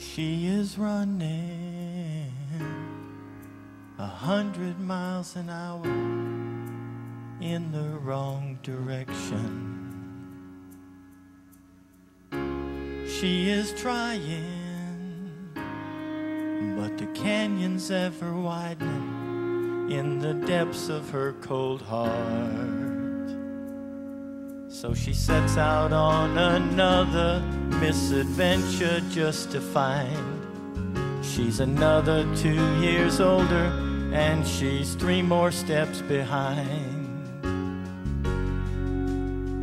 She is running a hundred miles an hour in the wrong direction. She is trying, but the canyon's ever widening in the depths of her cold heart. So she sets out on another misadventure just to find she's another two years older and she's three more steps behind.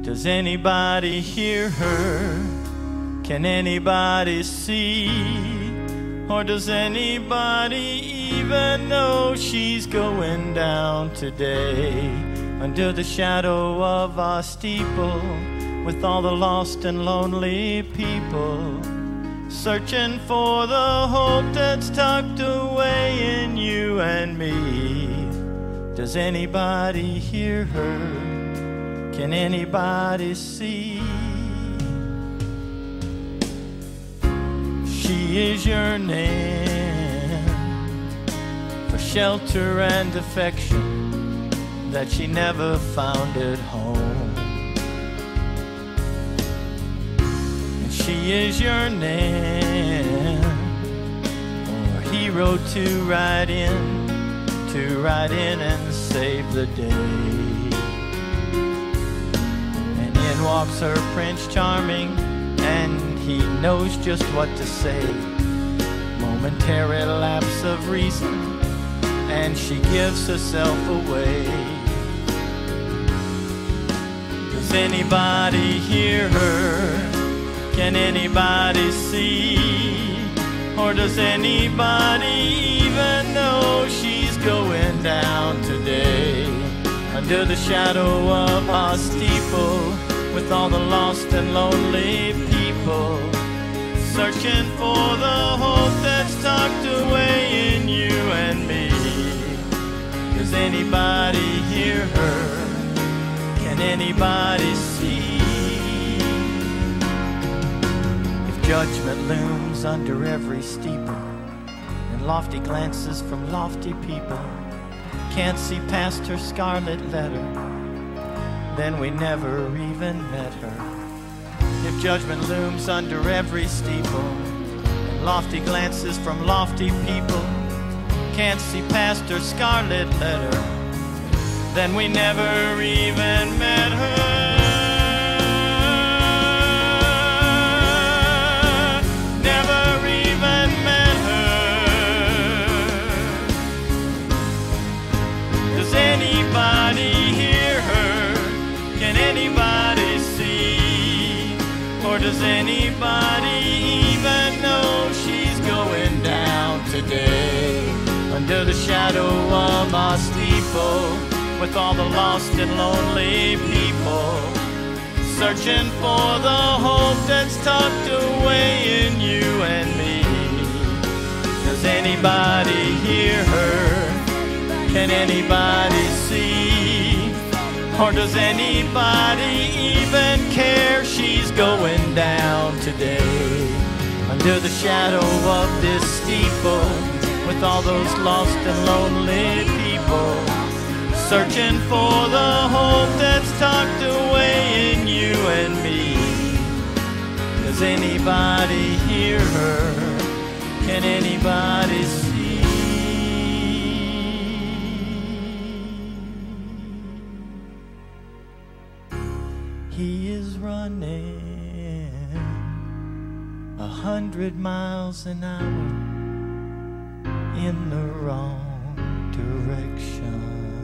Does anybody hear her? Can anybody see? Or does anybody even know she's going down today? Under the shadow of our steeple, with all the lost and lonely people, searching for the hope that's tucked away in you and me. Does anybody hear her? Can anybody see? She is yearning for shelter and affection that she never found at home. She is yearning for a hero to ride in, to ride in and save the day. And in walks her Prince Charming, and he knows just what to say. Momentary lapse of reason, and she gives herself away. Does anybody hear her? Can anybody see? Or does anybody even know she's going down today? Under the shadow of our steeple, with all the lost and lonely people, searching for the hope that's tucked away in you and me. Does anybody hear her? Can anybody judgment looms under every steeple, and lofty glances from lofty people can't see past her scarlet letter, then we never even met her. If judgment looms under every steeple, and lofty glances from lofty people can't see past her scarlet letter, then we never even met her. Does anybody even know she's going down today? Under the shadow of our steeple, with all the lost and lonely people, searching for the hope that's tucked away in you and me. Does anybody hear her? Can anybody? Or does anybody even care she's going down today? Under the shadow of this steeple, with all those lost and lonely people, searching for the hope that's tucked away in you and me. Does anybody hear her? Can anybody see? He is running a hundred miles an hour in the wrong direction.